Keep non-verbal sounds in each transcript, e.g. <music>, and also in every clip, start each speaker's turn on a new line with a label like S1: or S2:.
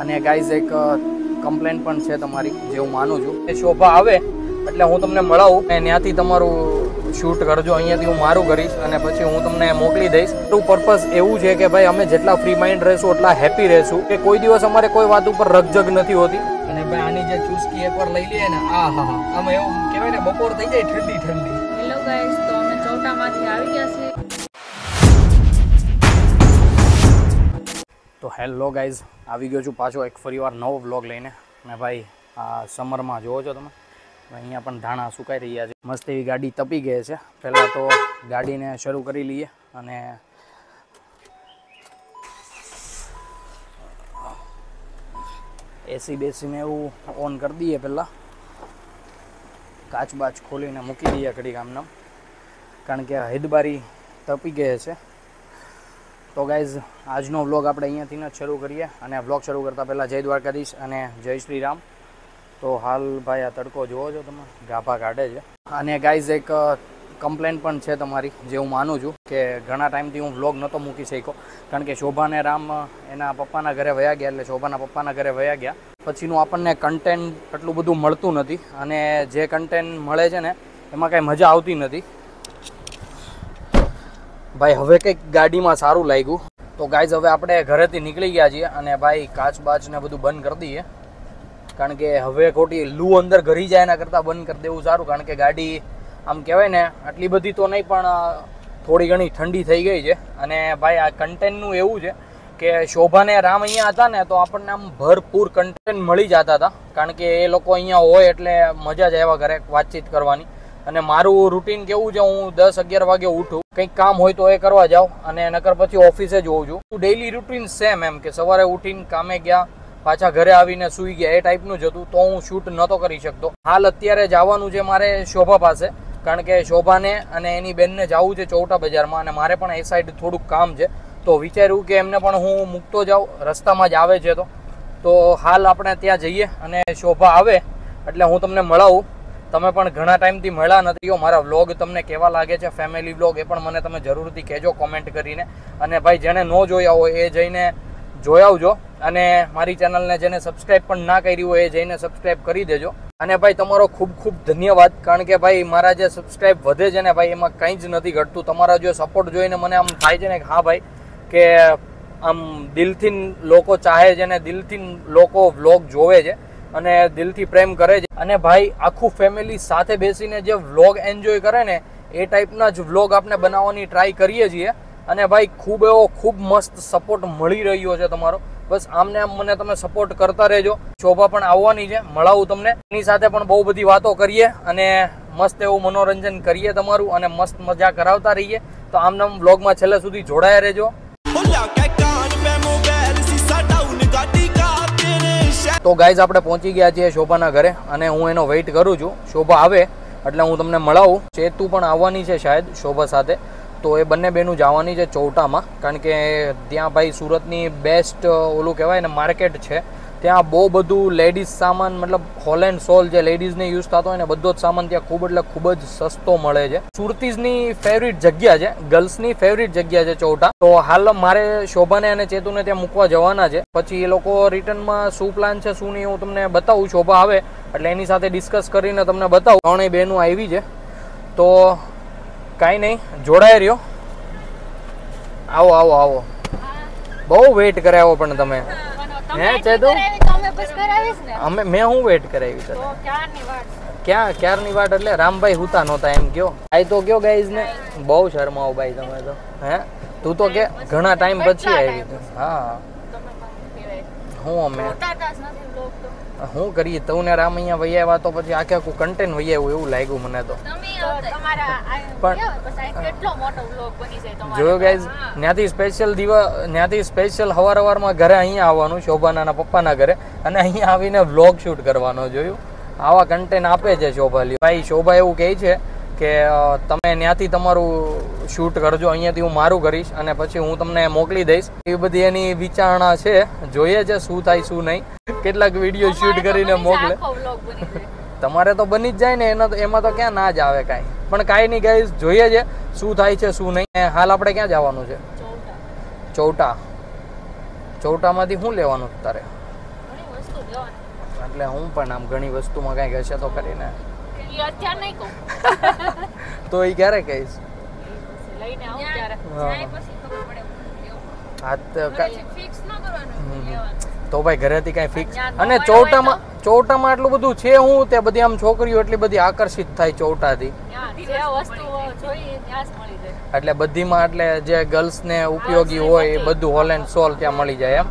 S1: અને ગાઈઝ એક કમ્પ્લેન પણ છે તમારી, જે હું માનું છું. એ શોભા આવે, એટલે હું તમને મળાવું અને ત્યાંથી તમારું શૂટ કરજો. અહીંયાથી હું મારું કરીશ અને પછી હું તમને મોકલી દઈશ. ટુ પર્પઝ એવું છે કે ભાઈ, અમે જેટલા ફ્રી માઇન્ડ રહેશું, એટલા હેપી રહેશું. કે કોઈ દિવસ અમારે કોઈ વાત ઉપર રગજગ નથી હોતી. અને ભાઈ, આની જે ચુસ્કી એકવાર લઈ લઈએ ને, આ, હા હા. આમાં એવું કહેવાય ને, બપોર થઈ જાય ઠંડી ઠંડી.
S2: હેલો ગાઈસ તો અમે ચૌટામાંથી આવી ગયા છીએ.
S1: તો હેલો ગાઈઝ, આવી ગયો છું પાછો એક ફરીવાર નવો વ્લોગ લઈને. ને ભાઈ, આ સમરમાં જોવો છો તમે? અહીંયા પણ ધાણા સુકાઈ રહ્યા છે. મસ્ત એવી ગાડી તપી ગઈ છે. પહેલાં તો ગાડીને શરૂ કરી લઈએ અને એસી બેસીને એવું ઓન કરી દઈએ પહેલાં. કાચ બાચ ખોલીને મૂકી દઈએ ઘડી આમનામ. કારણ કે હૈદબારી તપી ગઈ છે. તો ગાઈઝ આજનો વ્લોગ આપણે અહીંયાથી જ શરૂ કરીએ અને વ્લોગ શરૂ કરતાં પહેલાં જય દ્વારકાધીશ અને જય શ્રી રામ તો હાલ ભાઈ આ તડકો જુઓ છો તમે, ગાભા કાઢે છે. અને ગાઈઝ એક કમ્પ્લેન પણ છે તમારી, જે હું માનું છું કે ઘણા ટાઈમથી હું વ્લોગ નહોતો મૂકી શક્યો. કારણ કે શોભા અને રામ એના પપ્પાના ઘરે વયા ગયા એટલે શોભાના પપ્પાના ઘરે વયા ગયા. પછીનું આપણને કન્ટેન્ટ એટલું બધું મળતું નથી અને જે કન્ટેન્ટ મળે છે ને, એમાં કાંઈ મજા આવતી નથી. ભાઈ, હવે કંઈક ગાડીમાં સારું લાગ્યું. તો ગાઈઝ હવે આપણે ઘરેથી નીકળી ગયા છીએ અને ભાઈ, કાચ બાચ ને બધું બંધ કરી દઈએ. કારણ કે હવે ખોટી લૂ અંદર ઘરી જાય એના કરતાં બંધ કરી દેવું સારું. કારણ કે ગાડી, આમ કહેવાય ને, આટલી બધી તો નહીં, પણ થોડી ઘણી ઠંડી થઈ ગઈ છે. અને ભાઈ, આ કન્ટેન્ટનું એવું છે કે શોભાને રામ અહીંયા હતા ને, તો આપણને આમ ભરપૂર કન્ટેન્ટ મળી જતા હતા. કારણ કે એ લોકો અહીંયા હોય એટલે મજા જ આવ્યા ઘરે વાતચીત કરવાની. અને મારું રૂટીન કેવું છે? હું દસ અગિયાર વાગે ઉઠું. કંઈક કામ હોય તો એ કરવા જાઉં અને નકર પછી ઓફિસે જ હોઉં છું. ડેઈલી રૂટીન સેમ એમ કે સવારે ઉઠીને કામે ગયા, પાછા ઘરે આવીને સૂઈ ગયા, એ ટાઈપનું જ હતું. તો હું શૂટ નહોતો કરી શકતો. હાલ અત્યારે જવાનું છે મારે શોભા પાસે. કારણ કે શોભાને અને એની બેનને જવું છે ચૌટા બજારમાં અને મારે પણ એ સાઈડ થોડુંક કામ છે. તો વિચાર્યું કે એમને પણ હું મૂકતો જાઉં. રસ્તામાં જ આવે છે તો. તો હાલ આપણે ત્યાં જઈએ અને શોભા આવે એટલે હું તમને મળાવું. તમે પણ ઘણા ટાઈમથી મળ્યા નથી હો. મારા વ્લોગ તમને કેવા લાગે છે ફેમિલી વ્લોગ એ પણ મને તમે જરૂરથી કહેજો કોમેન્ટ કરીને. અને ભાઈ, જેને ન જોયા હોય એ જઈને જોઈ આવજો. અને મારી ચેનલને જેને સબસ્ક્રાઈબ પણ ના કરી હોય એ જઈને સબસ્ક્રાઈબ કરી દેજો. અને ભાઈ, તમારો ખૂબ ખૂબ ધન્યવાદ. કારણ કે ભાઈ, મારા જે સબસ્ક્રાઈબ વધે છે ને ભાઈ, એમાં કંઈ જ નથી ઘટતું. તમારા જો સપોર્ટ જોઈને મને આમ થાય છે ને હા ભાઈ, કે આમ દિલથી લોકો ચાહે છે ને દિલથી લોકો વ્લોગ જોવે છે અને દિલથી પ્રેમ કરે છે. અને ભાઈ, આખું ફેમિલી સાથે બેસીને જે વ્લોગ એન્જોય કરે ને, એ ટાઈપના જ વ્લોગ આપણે બનાવવાની ટ્રાય કરીએ છીએ. અને ભાઈ, ખૂબ એવો ખૂબ મસ્ત સપોર્ટ મળી રહ્યો છે તમારો. બસ આમને આમ મને તમે સપોર્ટ કરતા રહેજો. શોભા પણ આવવાની છે. મળાવું તમને. એની સાથે પણ બહુ બધી વાતો કરીએ અને મસ્ત એવું મનોરંજન કરીએ તમારું અને મસ્ત મજા કરાવતા રહીએ. તો આમને આમ વ્લોગમાં છેલ્લે સુધી જોડાયા રહેજો. તો ગાઈઝ આપણે પહોંચી ગયા છીએ શોભાના ઘરે અને હું એનો વેઇટ કરું છું. શોભા આવે, એટલે હું તમને મળાવું. ચેતુ પણ આવવાની છે શાયદ શોભા સાથે. તો એ બંને બેનું જવાની છે ચૌટામાં. કારણ કે ત્યાં ભાઈ સુરતની બેસ્ટ ઓલું કહેવાય ને માર્કેટ છે. ત્યાં બહુ બધું લેડીઝ સામાન મતલબ હોલ એન્ડ સોલ જે લેડીઝને યુઝ થતો હોય ને બધો જ સામાન ત્યાં ખૂબ એટલે ખૂબ જ સસ્તો મળે છે. સુરતીઝની ફેવરિટ જગ્યા છે ગર્લ્સની ફેવરિટ જગ્યા છે ચૌટા. તો હાલ મારે શોભાને અને ચેતુને ત્યાં મૂકવા જવાના છે. પછી એ લોકો રિટર્નમાં શું પ્લાન છે શું નહીં હું તમને બતાવું. શોભા આવે એટલે એની સાથે ડિસ્કસ કરીને તમને બતાવું. ત્રણેય બહેનું આવી છે. તો કાંઈ નહીં જોડાઈ રહ્યો. આવો આવો આવો. બહુ વેઇટ કરાવો પણ તમે. હે
S2: ચેદુ?
S1: અમે મેં હું વેટ કરાવી
S2: તો વાત?
S1: ક્યાં ક્યારની વાટ એટલે? રામભાઈ હુતા નહોતા એમ કયો. આઈ તો કયો ગાઈઝ ને? બહુ શરમાવો ભાઈ તમે તો. હે? તું તો કે ઘણા ટાઈમ પછી આવી. હા. હું અમે? શું કરીએ? તું ને રામ અહીંયા વહી આવ્યા તો પછી આખે આખું કન્ટેન વહી આવ્યું એવું લાગ્યું મને તો. પણ-
S2: જોયો
S1: ગાઈઝ ત્યાંથી સ્પેશિયલ દિવસ ત્યાંથી સ્પેશિયલ હવાર હવારમાં ઘરે અહીંયા આવવાનું શોભાના પપ્પાના ઘરે. અને અહીંયા આવીને વ્લોગ શૂટ કરવાનો જોયું? આવા કન્ટેન આપે છે શોભા ભાઈ શોભા એવું કહે છે કે તમે ત્યાંથી તમારું શૂટ કરજો અહીંયાથી હું મારું કરીશ અને પછી હું તમને મોકલી દઈશ. એ બધી એની વિચારણા છે. જોઈએ છે શું થાય શું નહીં. કેટલાક વીડિયો શૂટ કરીને મોકલે. તમારે તો બની જ જાય ને એનો એમાં તો ક્યાં ના જ આવે કાંઈ. પણ કાંઈ નહીં ગાઈઝ જોઈએ છે શું થાય છે શું નહીં. હાલ આપણે ક્યાં જવાનું છે?
S2: ચૌટા.
S1: ચૌટા. ચૌટામાંથી શું લેવાનું તારે? એટલે હું પણ આમ ઘણી વસ્તુમાં કાંઈક હશે તો કરીને.
S2: અત્યારે નહીં કહું. <laughs>
S1: તો એ ક્યારે કહીશ?
S2: લઈને આવું ત્યારે.
S1: હા. હા તો કા-
S2: ફિક્સ ન કરવાનું
S1: તો ભાઈ ઘરેથી કાંઈ ફિક્સ અને ચોટામાં ચૌટામાં આટલું બધું છે હું તે બધી આમ છોકરીઓ એટલી બધી આકર્ષિત થાય ચોટાથી
S2: ત્યાં જે વસ્તુ જોઈએ ત્યાં જ મળી જાય.
S1: એટલે બધીમાં એટલે જે ગર્લ્સને ઉપયોગી હોય એ બધું હોલ એન્ડ સોલ ત્યાં મળી જાય એમ?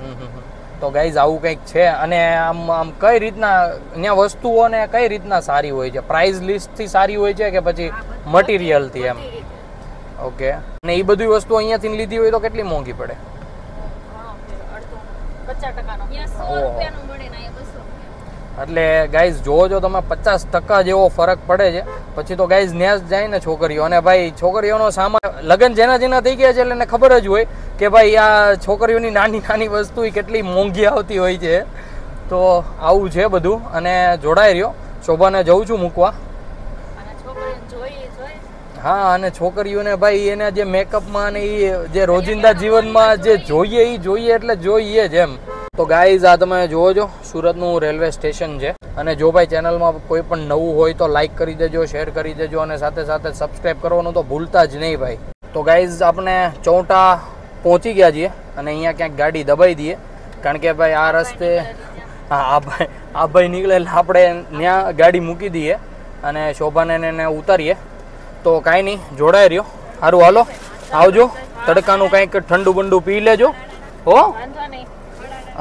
S1: હમ હમ હમ. તો ગાઈઝ આવું કંઈક છે. અને આમ આમ કઈ રીતના અહીંયા વસ્તુઓને કઈ રીતના સારી હોય છે? પ્રાઇસ લિસ્ટથી સારી હોય છે કે પછી મટીરિયલથી એમ? ઓકે અને એ બધી વસ્તુ અહીંયાથી લીધી હોય તો કેટલી મોંઘી પડે. એટલે ગાઈઝ જોવો જો તમે, પચાસ ટકા જેવો ફરક પડે છે. પછી તો ગાઈઝ ન્યાસ જાય ને છોકરીઓ. અને ભાઈ, છોકરીઓનો સામાન લગ્ન જેના જેના થઈ ગયા છે એટલે એને ખબર જ હોય કે ભાઈ આ છોકરીઓની નાની નાની વસ્તુ કેટલી મોંઘી આવતી હોય છે. તો આવું છે બધું અને જોડાઈ રહ્યો. શોભાને જઉં છું મૂકવા.
S2: અને
S1: હા અને છોકરીઓને ભાઈ એને જે મેકઅપમાં ને એ જે રોજિંદા જીવનમાં જે જોઈએ એ જોઈએ એટલે જોઈએ જ એમ. તો ગાઈઝ આ તમે જુઓ છો સુરતનું રેલવે સ્ટેશન છે. અને જો ભાઈ ચેનલમાં કોઈ પણ નવું હોય તો લાઇક કરી દેજો શેર કરી દેજો અને સાથે સાથે સબસ્ક્રાઈબ કરવાનું તો ભૂલતા જ નહીં ભાઈ. તો ગાઈઝ આપણે ચૌટા પહોંચી ગયા છીએ અને અહીંયા ક્યાંક ગાડી દબાઈ દઈએ. કારણ કે ભાઈ આ રસ્તે હા, આ ભાઈ આ ભાઈ નીકળે એટલે આપણે ત્યાં ગાડી મૂકી દઈએ અને શોભાને એને ઉતારીએ. તો કાંઈ નહીં, જોડાઈ રહ્યો. સારું હાલો, આવજો. તડકાનું કંઈક ઠંડુ બંડુ પી લેજો. હો?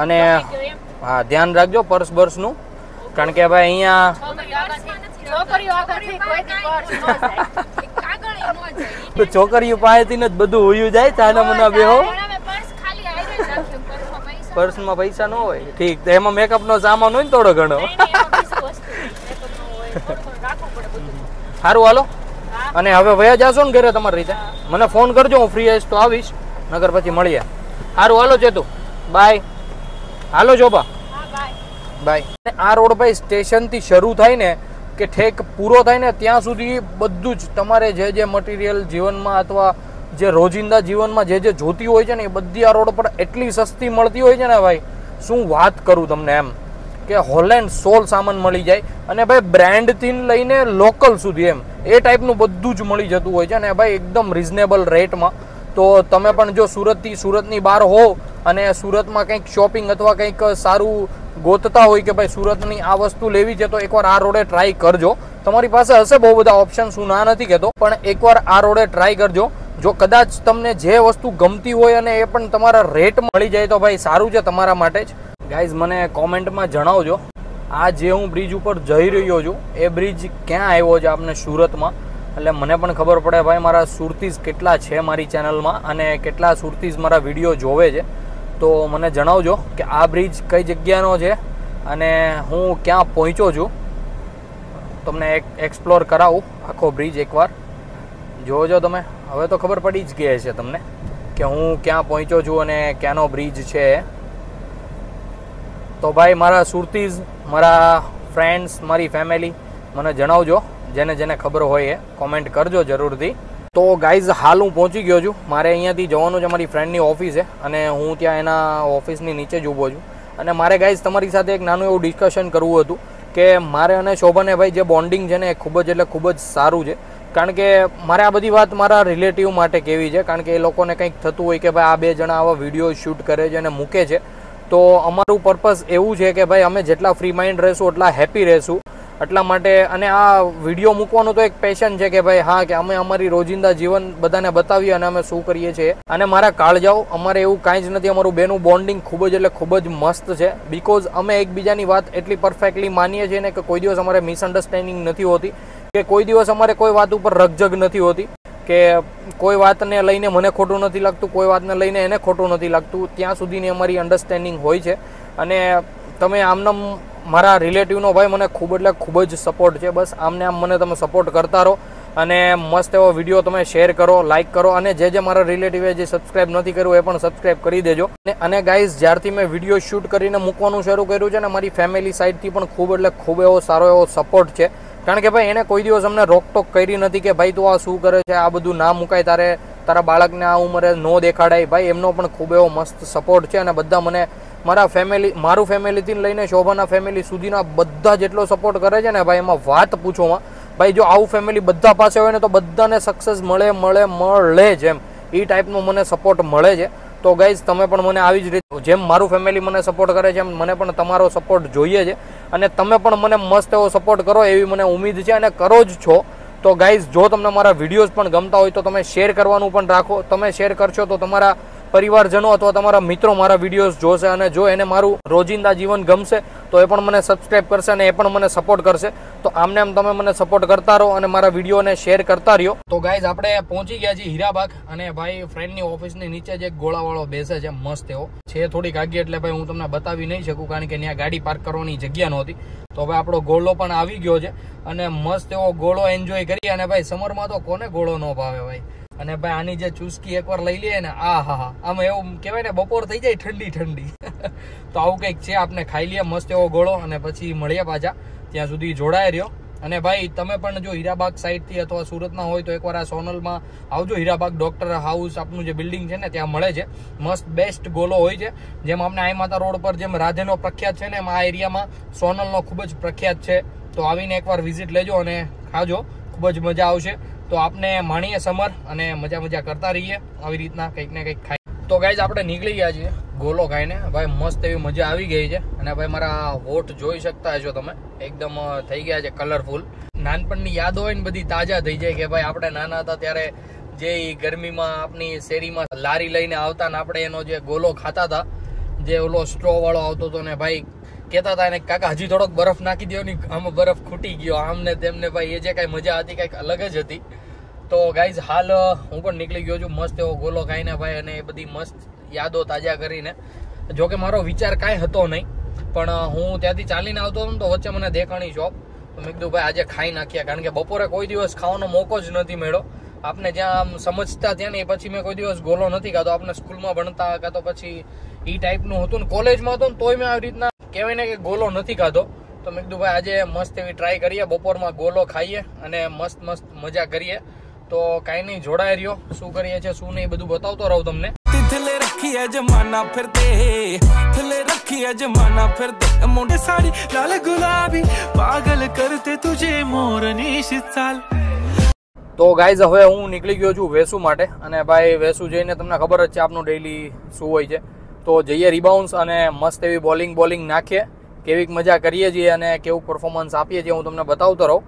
S1: અને હા, ધ્યાન રાખજો પર્સ બર્સનું. કારણ કે ભાઈ અહીંયા તો છોકરીઓ પાસેથી જ બધું હોયું જાય ચાના મના બેહો
S2: પર્સમાં પૈસા
S1: ન હોય. ઠીક તો એમાં મેકઅપનો સામાન હોય ને થોડો ઘણો. સારું હાલો. અને હવે વયા જાશો ને ઘરે તમારી રીતે? મને ફોન કરજો હું ફ્રી આવીશ તો આવીશ. નગર પછી મળીએ. સારું હાલો ચેતુ. બાય હાલો જોબા.
S2: બાય
S1: બાય આ રોડ ભાઈ સ્ટેશનથી શરૂ થાય ને કે ઠેક પૂરો થાય ને ત્યાં સુધી બધું જ તમારે જે જે મટીરિયલ જીવનમાં અથવા જે રોજિંદા જીવનમાં જે જે જોતી હોય છે ને એ બધી આ રોડ પર એટલી સસ્તી મળતી હોય છે ને ભાઈ, શું વાત કરું તમને એમ? કે હોલેન્ડ સોલ સામાન મળી જાય અને ભાઈ બ્રાન્ડથી લઈને લોકલ સુધી એમ. એ ટાઈપનું બધું જ મળી જતું હોય છે અને ભાઈ એકદમ રિઝનેબલ રેટમાં તો તમે પણ જો સુરતથી સુરતની બહાર હો અને સુરતમાં કંઈક શોપિંગ અથવા કંઈક સારું ગોતતા હોય કે ભાઈ સુરતની આ વસ્તુ લેવી છે તો એકવાર આ રોડે ટ્રાય કરજો. તમારી પાસે હશે બહુ બધા ઓપ્શન હું ના નથી કહેતો, પણ એકવાર આ રોડે ટ્રાય કરજો. જો કદાચ તમને જે વસ્તુ ગમતી હોય અને એ પણ તમારા રેટ મળી જાય તો ભાઈ સારું છે તમારા માટે જ. ગાઈઝ મને કોમેન્ટમાં જણાવજો. આ જે હું બ્રિજ ઉપર જઈ રહ્યો છું, એ બ્રિજ ક્યાં આવ્યો છે આપને સુરતમાં? એટલે મને પણ ખબર પડે ભાઈ મારા સુરતીઝ કેટલા છે મારી ચેનલમાં અને કેટલા સુરતીઝ મારા વીડિયો જોવે છે. તો મને જણાવજો કે આ બ્રિજ કઈ જગ્યાનો છે અને હું ક્યાં પહોંચ્યો છું. તમને એક એક્સપ્લોર કરાવું આખો બ્રિજ એકવાર. જોજો તમે. હવે તો ખબર પડી જ ગઈ છે તમને કે હું ક્યાં પહોંચ્યો છું અને ક્યાંનો બ્રિજ છે. તો ભાઈ, મારા સુરતીઝ, મારા ફ્રેન્ડ્સ મારી ફેમિલી મને જણાવજો. જેને જેને ખબર હોય એ કોમેન્ટ કરજો જરૂરથી. તો ગાઈઝ હાલ હું પહોંચી ગયો છું. મારે અહીંયાથી જવાનું છે મારી ફ્રેન્ડની ઓફિસ છે અને હું ત્યાં એના ઓફિસની નીચે જ ઊભો છું. અને મારે ગાઈઝ તમારી સાથે એક નાનું એવું ડિસ્કશન કરવું હતું કે મારે અને શોભાને ભાઈ જે બોન્ડિંગ છે ને એ ખૂબ જ એટલે ખૂબ જ સારું છે. કારણ કે મારે આ બધી વાત મારા રિલેટિવ માટે કેવી છે? કારણ કે એ લોકોને કંઈક થતું હોય કે ભાઈ આ બે જણા આવા વીડિયો શૂટ કરે છે અને મૂકે છે. તો અમારું પર્પઝ એવું છે કે ભાઈ અમે જેટલા ફ્રી માઇન્ડ રહેશું, એટલા હેપી રહેશું. એટલા માટે અને આ વીડિયો મૂકવાનો તો એક પેશન છે કે ભાઈ, હા, કે અમે અમારી રોજિંદા જીવન બધાને બતાવીએ અને અમે શું કરીએ છીએ. અને મારા કાળજાઓ અમારે એવું કાંઈ જ નથી, અમારું બેનું બોન્ડિંગ ખૂબ જ એટલે ખૂબ જ મસ્ત છે. બિકોઝ અમે એકબીજાની વાત એટલી પરફેક્ટલી માનીએ છીએ ને કે કોઈ દિવસ અમારે મિસઅન્ડરસ્ટેન્ડિંગ નથી હોતી, કે કોઈ દિવસ અમારે કોઈ વાત ઉપર રગજગ નથી હોતી, કે કોઈ વાતને લઈને મને ખોટું નથી લાગતું, કોઈ વાતને લઈને એને ખોટું નથી લાગતું. ત્યાં સુધીની અમારી અન્ડરસ્ટેન્ડિંગ હોય છે. અને તમે આમને મારા રિલેટિવનો ભાઈ મને ખૂબ એટલે ખૂબ જ સપોર્ટ છે. બસ આમને આમ મને તમે સપોર્ટ કરતા રહો અને મસ્ત એવો વીડિયો તમે શેર કરો લાઇક કરો અને જે જે મારા રિલેટિવે જે સબસ્ક્રાઇબ નથી કર્યું એ પણ સબસ્ક્રાઇબ કરી દેજો. અને અને ગાઈઝ જ્યારથી મેં વીડિયો શૂટ કરીને મૂકવાનું શરૂ કર્યું છે ને મારી ફેમિલી સાઈડથી પણ ખૂબ એટલે ખૂબ એવો સારો એવો સપોર્ટ છે. કારણ કે ભાઈ, એને કોઈ દિવસ અમને રોકટોક કરી નથી કે ભાઈ તું આ શું કરે છે, આ બધું ના મુકાય, તારે, તારા બાળકને આ ઉંમરે નો દેખાડાય. ભાઈ, એમનો પણ ખૂબ એવો મસ્ત સપોર્ટ છે અને બધા મને મારા ફેમિલી મારું ફેમિલીથી લઈને શોભાના ફેમિલી સુધીના બધા જેટલો સપોર્ટ કરે છે ને ભાઈ, એમાં વાત પૂછોમાં ભાઈ, જો આવું ફેમિલી બધા પાસે હોય ને તો બધાને સક્સેસ મળે મળે મળે જ એમ. એ ટાઈપનો મને સપોર્ટ મળે છે. તો ગાઈઝ તમે પણ મને આવી જ રીતે, જેમ મારું ફેમિલી મને સપોર્ટ કરે છે, એમ મને પણ તમારો સપોર્ટ જોઈએ છે. અને તમે પણ મને મસ્ત એવો સપોર્ટ કરો એવી મને ઉમેદ છે અને કરો જ છો. તો ગાઈઝ જો તમને મારા વિડીયોઝ પણ ગમતા હોય તો તમે શેર કરવાનું પણ રાખો. તમે શેર કરશો તો તમારા પરિવારજનો અથવા તમારા મિત્રો મારા વિડીયોઝ જોશે અને જો એને મારું રોજિંદા જીવન ગમશે, તો એ પણ મને સબસ્ક્રાઈબ કરશે અને એ પણ મને સપોર્ટ કરશે. તો આમને આમ તમે મને સપોર્ટ કરતા રહો અને મારા વિડીયોને શેર કરતા રહ્યો. તો ગાઈઝ આપણે પહોંચી ગયા છીએ હીરાબાગ અને ભાઈ ફ્રેન્ડની ઓફિસની નીચે જ ગોળાવાળો બેસે છે, મસ્ત એવો. છે થોડીક આગી એટલે ભાઈ હું તમને બતાવી નહીં શકું કારણ કે ત્યાં ગાડી પાર્ક કરવાની જગ્યા નહોતી. તો હવે આપણો ગોળો પણ આવી ગયો છે અને મસ્ત એવો ગોળો એન્જોય કરી અને ભાઈ સમરમાં તો કોને ગોળો ન ભાવે ભાઈ? અને ભાઈ આની જે ચુસ્કી એકવાર લઈ લઈએ ને, આ, હા હા. આમ એવું કહેવાય ને, બપોર થઈ જાય ઠંડી ઠંડી. <laughs> તો આવું કંઈક છે આપણે ખાઈ લઈએ, મસ્ત એવો ગોળો અને પછી મળીએ પાછા. ત્યાં સુધી જોડાઈ રહ્યો. અને ભાઈ, તમે પણ જો હીરાબાગ સાઈડથી અથવા સુરતના હોય તો એકવાર આ સોનલમાં આવજો. હીરાબાગ ડોક્ટર હાઉસ આપનું જે બિલ્ડિંગ છે ને, ત્યાં મળે છે. મસ્ત બેસ્ટ ગોલો હોય છે. જેમ આપણે આઈ માતા રોડ પર જેમ રાધેનો પ્રખ્યાત છે ને, એમ આ એરિયામાં સોનલનો ખૂબ જ પ્રખ્યાત છે. તો આવીને એકવાર વિઝિટ લેજો અને ખાજો. ખૂબ જ મજા આવશે. તો આપને માણીએ સમર અને મજા મજા કરતા રહીએ આવી રીતના કંઈક ને કંઈક ખાઈ. તો ગાઈઝ આપણે નીકળી ગયા છીએ ગોલો ખાઈને. ભાઈ, મસ્ત એવી મજા આવી ગઈ છે. અને ભાઈ, મારા હોઠ જોઈ શકતા હશો તમે. એકદમ થઈ ગયા છે કલરફુલ નાનપણની યાદો હોય ને બધી તાજા થઈ જાય કે ભાઈ, આપણે નાના હતા ત્યારે જે ગરમીમાં આપણી શેરીમાં લારી લઈને આવતા ને આપણે એનો જે ગોલો ખાતા હતા, જે ઓલો સ્ટ્રો વાળો આવતો હતો ને ભાઈ કહેતા હતા એને કાકા, હજી થોડોક બરફ નાખી દો આમાં બરફ ખૂટી ગયો. આમને તેમને ભાઈ એ જે કાંઈ મજા હતી, કાંઈક અલગ જ હતી. તો ગાઈઝ હાલ હું પણ નીકળી ગયો છું મસ્ત એવો ગોલો ખાઈને ભાઈ અને એ બધી મસ્ત યાદો તાજા કરીને. જોકે મારો વિચાર કાંઈ હતો નહીં, પણ હું ત્યાંથી ચાલીને આવતો હતો ને, તો વચ્ચે મને દેખાણી શોપ તો મેં કીધું, ભાઈ, આજે ખાઈ નાખ્યા કારણ કે બપોરે કોઈ દિવસ ખાવાનો મોકો જ નથી મળ્યો. આપને જ્યાં આમ સમજતા ત્યાં ને, એ પછી મેં કોઈ દિવસ ગોલો નથી ખાતો આપણે સ્કૂલમાં ભણતા, કાં તો પછી એ ટાઈપનું હતું ને કોલેજમાં હતું ને, તોય મેં આવી રીતના કેવાય ને કે ગોલો નથી ખાધો. તો મેં કીધું ભાઈ આજે મસ્ત એવી ટ્રાય કરીએ બપોરમાં ગોલો ખાઈએ અને મસ્ત મસ્ત મજા કરીએ. તો કાંઈ નહીં જોડાઈ રહ્યો. શું કરીએ છે શું નહીં બધું બતાવતો રહું તમને.
S3: તિથલે રખી જમાના ફિરતે. તિથલે પાગલ કરતે તુજે મોરની
S1: તો ગાઈઝ હવે હું નીકળી ગયો છું વેસુ માટે. અને ભાઈ વેસુ જઈને તમને ખબર જ છે આપનું ડેઈલી શું હોય છે. તો જઈએ રિબાઉન્સ અને મસ્ત એવી બોલિંગ બોલિંગ નાખીએ. કેવીક મજા કરીએ છીએ અને કેવું પરફોર્મન્સ આપીએ છીએ હું તમને બતાવતો રહું.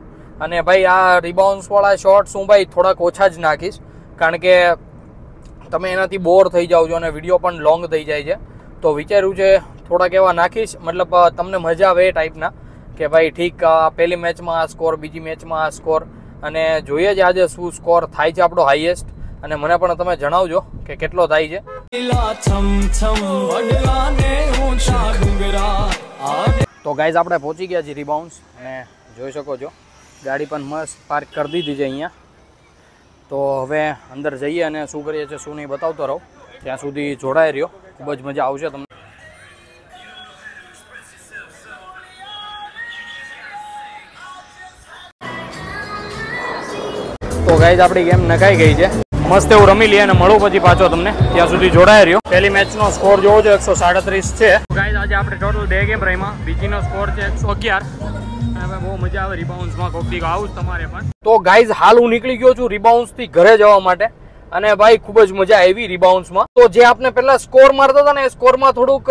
S1: અને ભાઈ આ રિબાઉન્સવાળા શોર્ટ્સ હું ભાઈ થોડાક ઓછા જ નાખીશ. કારણ કે તમે એનાથી બોર થઈ જાઓ છો અને વીડિયો પણ લોંગ થઈ જાય છે. તો વિચાર્યું છે થોડાક એવા નાખીશ. મતલબ તમને મજા આવે એ ટાઈપના કે ભાઈ ઠીક પહેલી મેચમાં આ સ્કોર બીજી મેચમાં આ સ્કોર અને જોઈએ જ આજે શું સ્કોર થાય છે આપણો હાઈએસ્ટ અને મને પણ તમે જણાવજો કે કેટલો થાય છે. તો ગાઈઝ આપણે પહોંચી ગયા છીએ રિબાઉન્સ અને જોઈ શકો છો, ગાડી પણ મસ્ત પાર્ક કરી દીધી છે અહીંયા. તો હવે અંદર જઈએ અને શું કરીએ છીએ શું નહીં બતાવતો રહો. ત્યાં સુધી જોડાઈ રહ્યો. ખૂબ જ મજા આવશે તમને. તો ગાઈઝ આપણી ગેમ નકાઈ ગઈ છે. મસ્ત એવું રમી લઈએ અને મળો પછી પાછો તમને. ત્યાં સુધી જોડાઈ રહ્યો. પહેલી મેચનો સ્કોર જોવો છો, એકસો સાડત્રીસ છે. ગાઈઝ આજે આપણે ટોટલ બે ગેમ રહીમાં બીજીનો સ્કોર છે એકસો અગિયાર. બહુ મજા આવે રિબાઉન્સમાં આવું તમારે પણ. તો ગાઈઝ હાલ હું નીકળી ગયો છું રિબાઉન્સથી ઘરે જવા માટે. અને ભાઈ, ખૂબ જ મજા આવી રિબાઉન્સમાં તો જે આપણે પહેલા સ્કોર મારતા હતા ને, એ સ્કોરમાં થોડુંક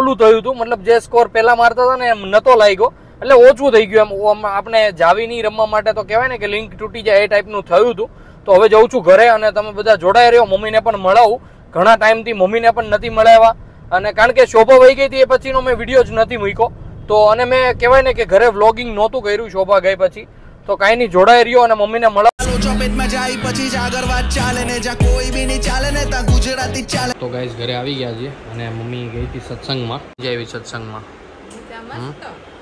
S1: ઓલું થયું હતું. મતલબ જે સ્કોર પહેલા મારતા હતા ને, એમ નતો લાગ્યો. એટલે ઓછું થઈ ગયું એમ. આપણે જાવી નહીં રમવા માટે. તો કહેવાય ને કે લિંક તૂટી જાય એ ટાઈપનું થયું હતું. તો હવે જઉં છું ઘરે અને તમે બધા જોડાઈ રહ્યો મમ્મીને પણ મળાવું. ઘણા ટાઈમથી મમ્મીને પણ નથી મળાવ્યા. અને કારણ કે શોભા વહી ગઈ હતી એ પછીનો મેં વીડિયો જ નથી મૂક્યો. તો અને મેં કહેવાય ને કે ઘરે વ્લોગિંગ નહોતું કર્યું શોભા ગઈ પછી. તો કાંઈ નહીં જોડાઈ રહ્યો અને મમ્મીને મળાવ. તો ગાઈઝ ઘરે આવી ગયા છે અને મમ્મી ગઈ હતી સત્સંગમાં. આવી સત્સંગમાં.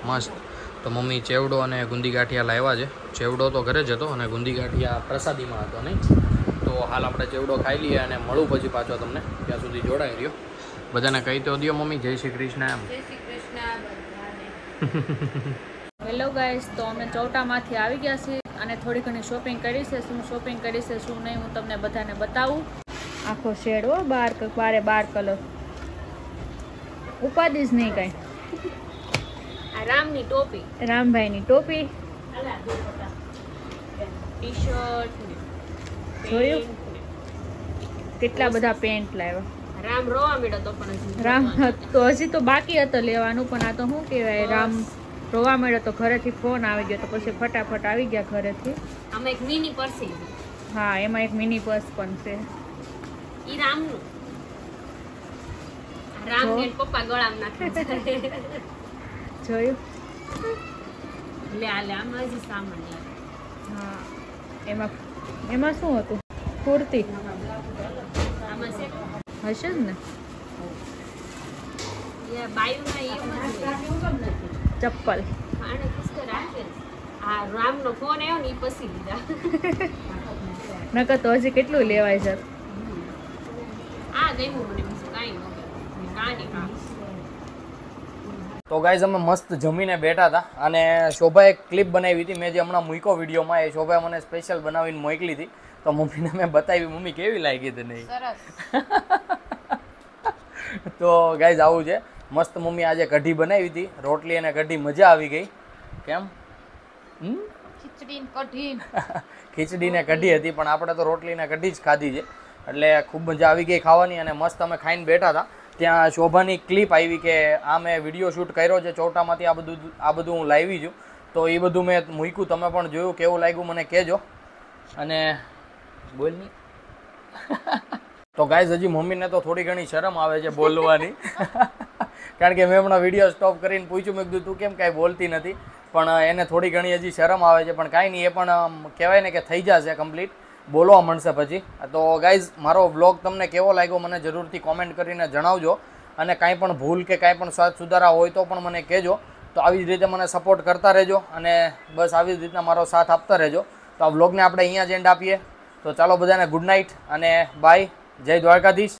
S1: મસ્ત. તો મમ્મી ચેવડો અને ગુંદી ગાંઠિયા લાવ્યા છે. ચેવડો તો ઘરે જ હતો અને ગુંદી ગાંઠિયા પ્રસાદીમાં હતો નહીં. તો હાલ આપણે ચેવડો ખાઈ લઈએ અને મળું પછી પાછો તમને ત્યાં સુધી જોડાઈ રહ્યો. બધાને કહી તો દો મમ્મી જય શ્રી કૃષ્ણ એમ.
S2: જય શ્રી કૃષ્ણ બધાને. <laughs> હેલો ગાઈસ તો અમે ચોટામાંથી આવી ગયા છીએ અને થોડી ઘણી શોપિંગ કરી છે. શું શોપિંગ કરી છે શું નહીં હું તમને બધાને બતાવું. આખો શેડ હો બાર બારે બાર કલર ઉપાધિ જ નહીં કાંઈ.
S4: રામની ટોપી.
S2: રામભાઈની ટોપી.
S4: ટી શર્ટ
S2: જોયું? કેટલા બધા પેન્ટ લાવ્યા?
S4: રામ રોવા મળ્યો તો પણ
S2: રામ તો હજી તો બાકી હતો લેવાનું પણ આ તો શું કહેવાય રામ રોવા મળ્યો તો ઘરેથી ફોન આવી ગયો તો પછી ફટાફટ આવી ગયા ઘરેથી.
S4: આમાં એક મિની પર્સ
S2: હા એમાં એક મિની પર્સ પણ છે.
S4: ઈ રામનું. રામ ને પપ્પા ગળામાં નાખે.
S2: જોયું?
S4: લે લે આમાં હજી સામાન
S2: હા. એમાં એમાં શું હતું? કુર્તી.
S4: આમાં છે.
S2: હશે જ ને? ચપ્પલ. નકર તો હજી કેટલું લેવાય છે?
S4: આ ગમ્યું મને કાંઈ કાંઈ
S1: તો ગાઈઝ અમે મસ્ત જમીને બેઠા હતા અને શોભાએ એક ક્લિપ બનાવી હતી. મેં જે હમણાં મૂક્યો વિડીયોમાં એ શોભાએ મને સ્પેશિયલ બનાવીને મોકલી હતી. તો મમ્મીને મેં બતાવી મમ્મી કેવી લાગી હતી નહીં <laughs> તો ગાઈઝ આવું છે. મસ્ત મમ્મી આજે કઢી બનાવી હતી. રોટલી અને કઢી મજા આવી ગઈ. કેમ?
S2: ખીચડી
S1: ને <laughs> કઢી. હતી પણ આપણે તો રોટલી ને કઢી જ ખાધી છે. એટલે ખૂબ મજા આવી ગઈ ખાવાની અને મસ્ત અમે ખાઈને બેઠા હતા. ત્યાં શોભાની ક્લિપ આવી કે આ મેં વીડિયો શૂટ કર્યો છે, ચોટામાંથી આ બધું આ બધું હું લાવી છું. તો એ બધું મેં મૂક્યું, તમે પણ જોયું, કેવું લાગ્યું મને કહેજો. અને બોલ નહીં <laughs> તો ગાઈઝ હજી મમ્મીને તો થોડી ઘણી શરમ આવે છે બોલવાની. <laughs> કારણ કે મેં હમણાં વીડિયો સ્ટોપ કરીને પૂછ્યું, મેં કીધું, તું કેમ કાંઈ બોલતી નથી? પણ એને થોડી ઘણી હજી શરમ આવે છે, પણ કાંઈ નહીં, એ પણ કહેવાય ને કે થઈ જશે કમ્પ્લીટ બોલવા મળશે પછી. તો ગાઈઝ મારો વ્લોગ તમને કેવો લાગ્યો મને જરૂરથી કોમેન્ટ કરીને જણાવજો. અને કાંઈ પણ ભૂલ કે કાંઈ પણ સ્વાદ સુધારા હોય તો પણ મને કહેજો. તો આવી જ રીતે મને સપોર્ટ કરતા રહેજો અને બસ આવી જ રીતના મારો સાથ આપતા રહેજો. તો આ વ્લોગને આપણે અહીંયા જ એન્ડ આપીએ. તો ચાલો બધાને ગુડ નાઇટ અને બાય જય દ્વારકાધીશ.